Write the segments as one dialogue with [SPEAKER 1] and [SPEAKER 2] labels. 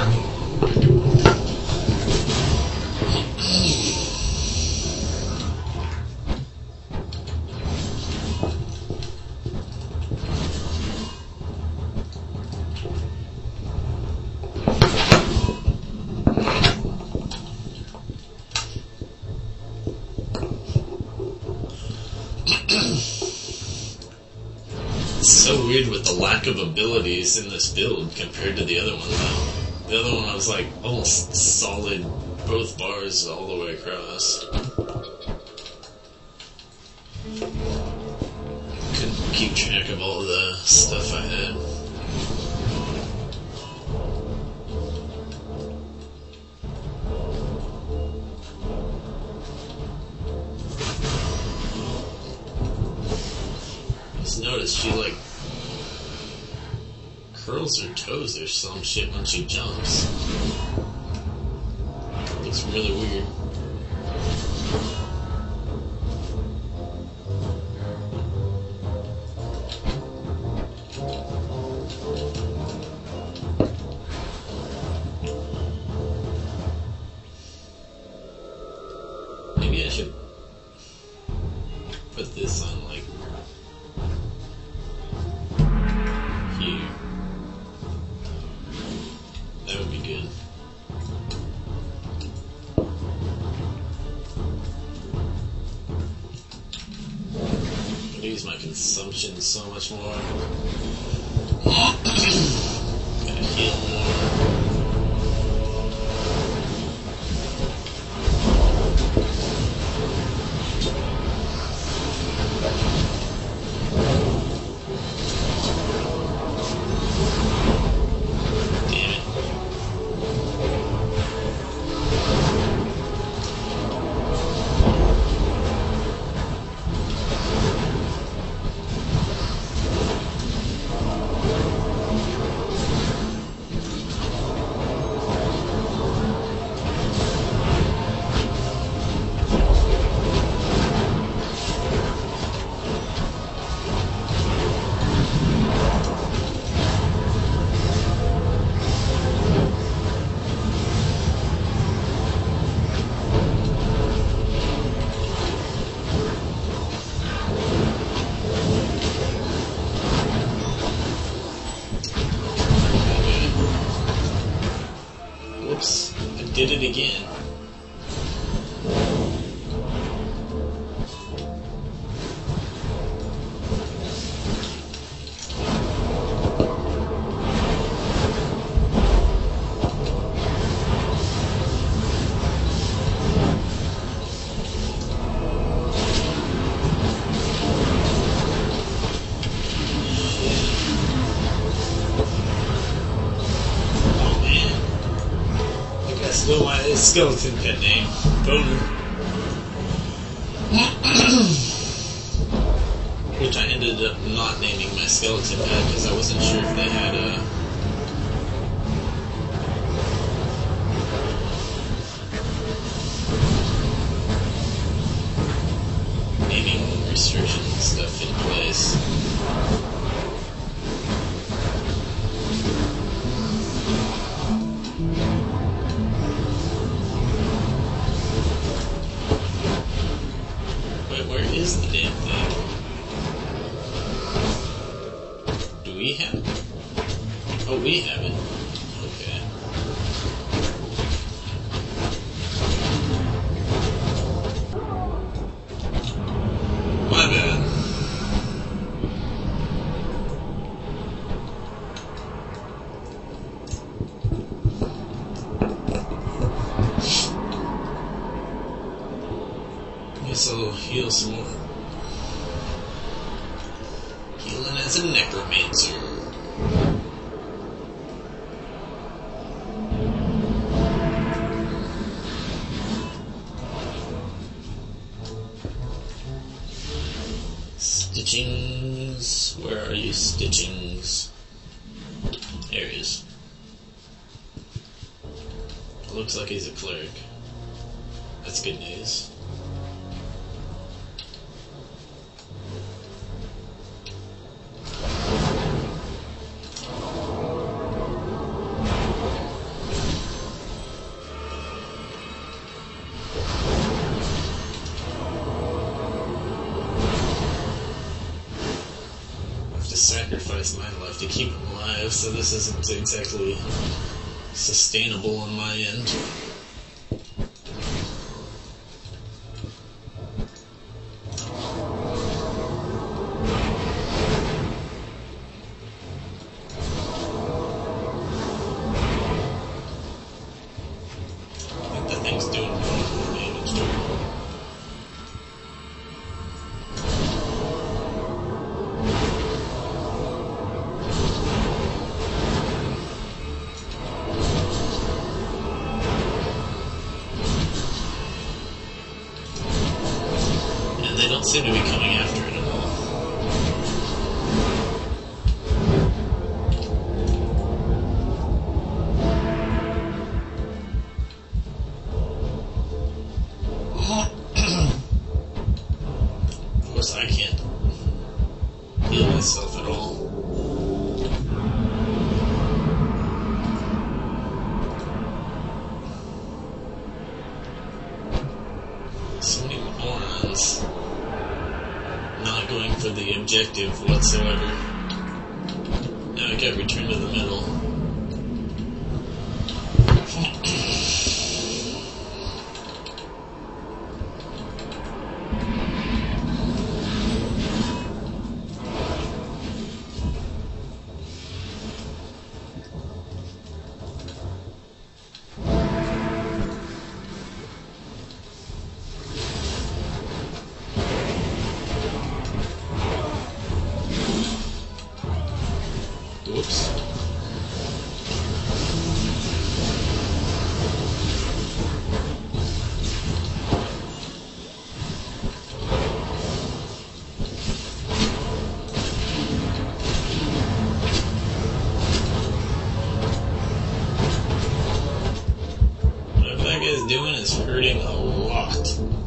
[SPEAKER 1] So weird with the lack of abilities in this build compared to the other one, though. The other one was like almost solid, both bars all the way across. Couldn't keep track of all the stuff I had. Just noticed she like curls her toes or some shit when she jumps. Looks really weird. Maybe I should put this on consumption so much more. Did it again. Skeleton pet name. Boner. Which I ended up not naming my skeleton uh, pet because I wasn't sure if they had a. Necromancer. Stitchings. Where are you, Stitchings? There he is. Looks like he's a cleric. That's good news. Sacrificed my life to keep him alive, so this isn't exactly sustainable on my end. And they don't going for the objective whatsoever. Now I got returned to the middle. That guy's doing is hurting a lot.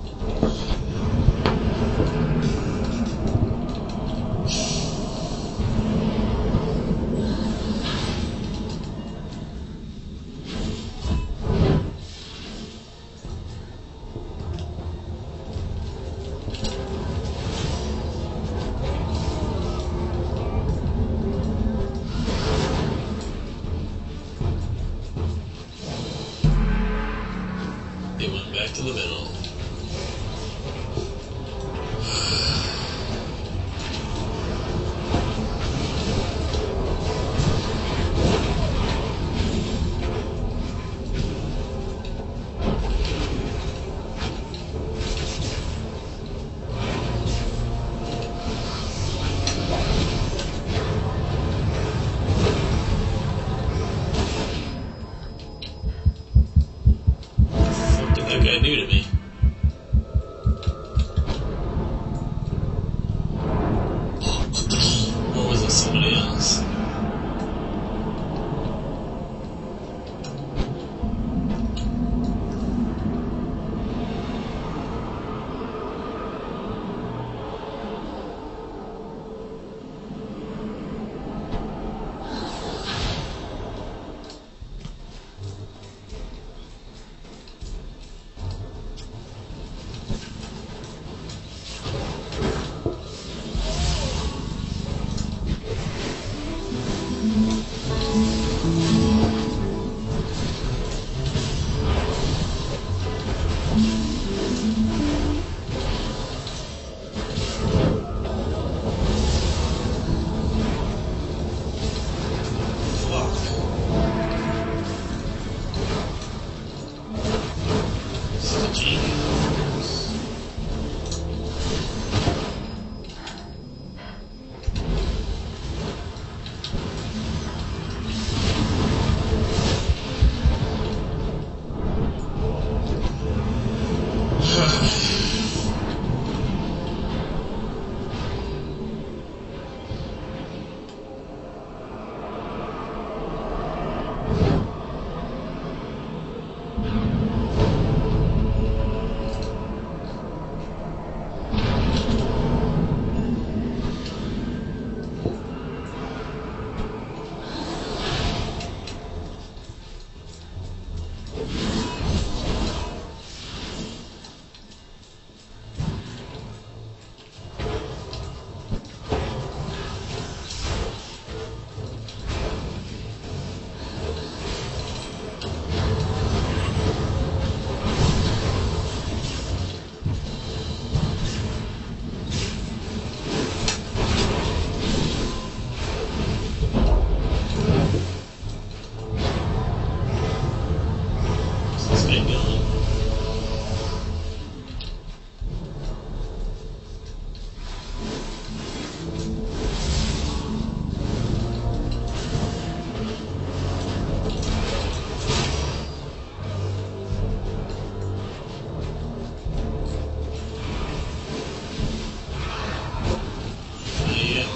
[SPEAKER 1] He went back to the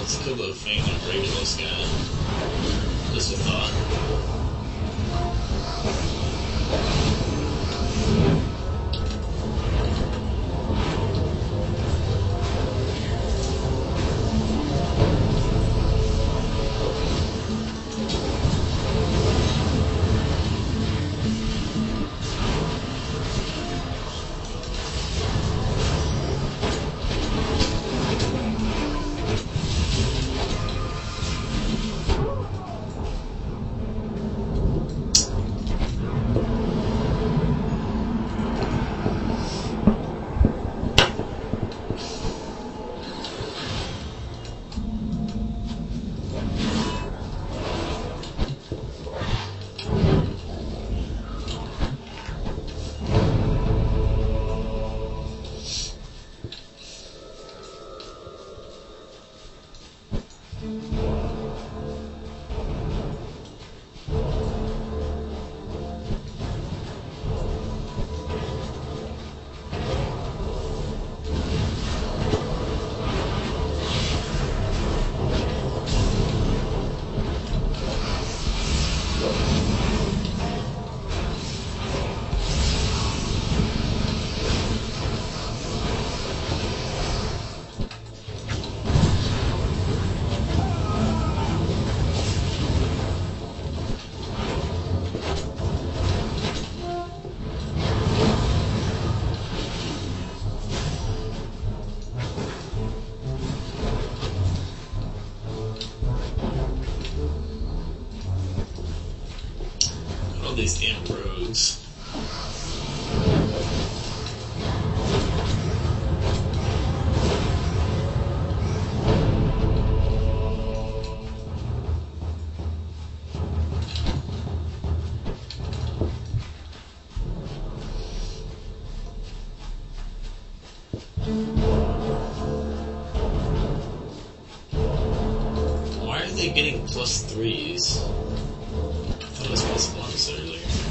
[SPEAKER 1] Uh, a couple of kill the thing and break guy. Just a thought. These damn rogues. Why are they getting plus threes? It was ones earlier.